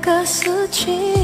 个四季